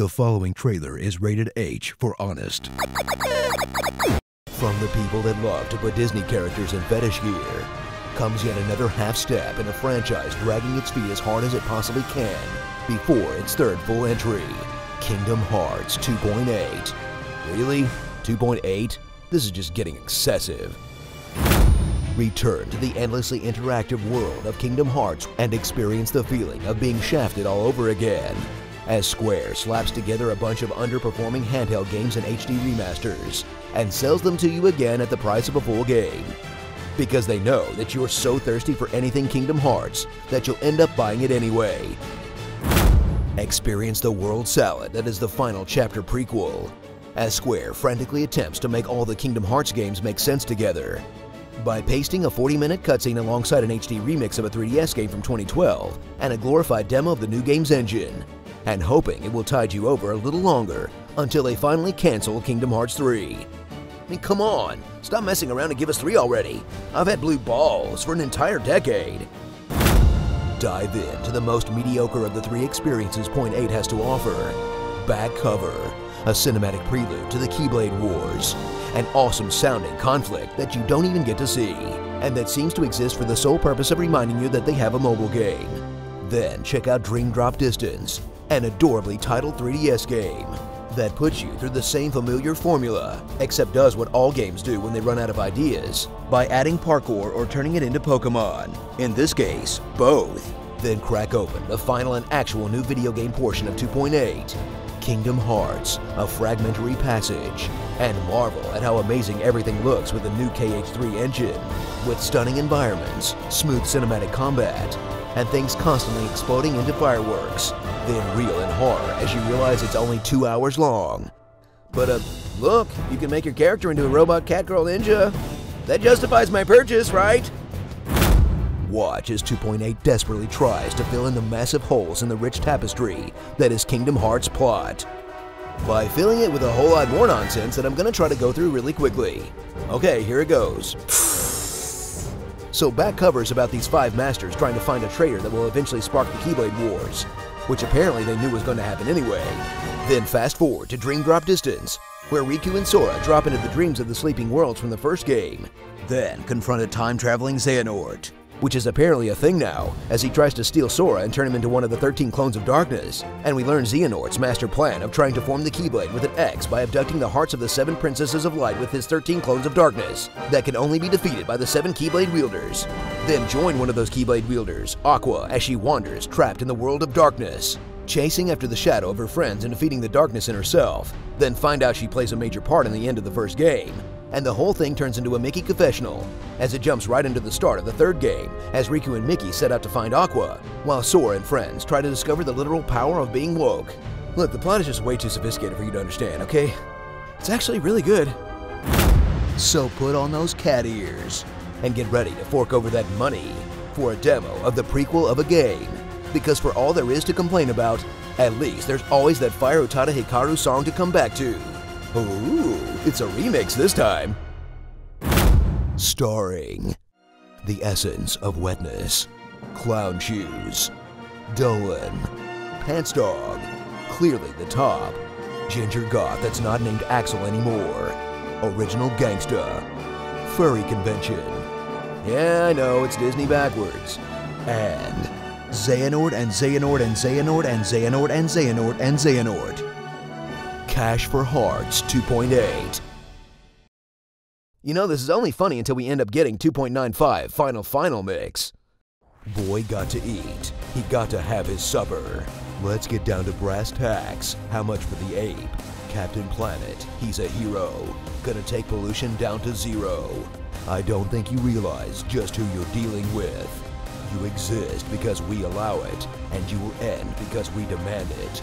The following trailer is rated H for honest. From the people that love to put Disney characters in fetish gear comes yet another half step in a franchise dragging its feet as hard as it possibly can before its third full entry Kingdom Hearts 2.8. Really? 2.8? This is just getting excessive. Return to the endlessly interactive world of Kingdom Hearts and experience the feeling of being shafted all over again as Square slaps together a bunch of underperforming handheld games and HD remasters and sells them to you again at the price of a full game. Because they know that you're so thirsty for anything Kingdom Hearts that you'll end up buying it anyway. Experience the world salad that is the final chapter prequel, as Square frantically attempts to make all the Kingdom Hearts games make sense together. By pasting a 40 minute cutscene alongside an HD remix of a 3DS game from 2012 and a glorified demo of the new game's engine, and hoping it will tide you over a little longer until they finally cancel Kingdom Hearts 3. I mean, come on, stop messing around and give us 3 already. I've had blue balls for an entire decade. Dive into the most mediocre of the three experiences Point 8 has to offer. Back Cover, a cinematic prelude to the Keyblade Wars, an awesome sounding conflict that you don't even get to see, and that seems to exist for the sole purpose of reminding you that they have a mobile game. Then check out Dream Drop Distance, an adorably titled 3DS game that puts you through the same familiar formula, except does what all games do when they run out of ideas by adding parkour or turning it into Pokemon. In this case, both. Then crack open the final and actual new video game portion of 2.8 Kingdom Hearts, a fragmentary passage, and marvel at how amazing everything looks with the new KH3 engine, with stunning environments, smooth cinematic combat, and things constantly exploding into fireworks, then reel in horror as you realize it's only two hours long. But uh, look, you can make your character into a robot catgirl ninja. That justifies my purchase, right? Watch as 2.8 desperately tries to fill in the massive holes in the rich tapestry that is Kingdom Hearts' plot. By filling it with a whole lot more nonsense that I'm gonna try to go through really quickly. Okay, here it goes. So back covers about these five masters trying to find a traitor that will eventually spark the Keyblade Wars, which apparently they knew was going to happen anyway. Then fast forward to Dream Drop Distance, where Riku and Sora drop into the dreams of the sleeping worlds from the first game. Then confront a time-traveling Xehanort, which is apparently a thing now, as he tries to steal Sora and turn him into one of the 13 clones of darkness. And we learn Xehanort's master plan of trying to form the Keyblade with an X by abducting the hearts of the seven princesses of light with his 13 clones of darkness that can only be defeated by the seven Keyblade wielders. Then join one of those Keyblade wielders, Aqua, as she wanders trapped in the world of darkness. Chasing after the shadow of her friends and defeating the darkness in herself, then find out she plays a major part in the end of the first game, and the whole thing turns into a Mickey confessional, as it jumps right into the start of the third game, as Riku and Mickey set out to find Aqua, while Sora and friends try to discover the literal power of being woke. Look, the plot is just way too sophisticated for you to understand, okay? It's actually really good. So put on those cat ears, and get ready to fork over that money for a demo of the prequel of a game. Because for all there is to complain about, at least there's always that Fire Utada Hikaru song to come back to. Ooh, it's a remix this time. Starring The Essence of Wetness, Clown Shoes, Dolan, Pants Dog, Clearly the Top, Ginger Goth that's not named Axel anymore, Original Gangsta, Furry Convention. Yeah, I know, it's Disney backwards. And Xehanort and Xehanort and Xehanort and Xehanort and Xehanort and Xehanort. Cash for Hearts 2.8. You know, this is only funny until we end up getting 2.95 Final Final Mix. Boy got to eat. He got to have his supper. Let's get down to brass tacks. How much for the ape? Captain Planet, he's a hero. Gonna take pollution down to zero. I don't think you realize just who you're dealing with. You exist because we allow it, and you will end because we demand it.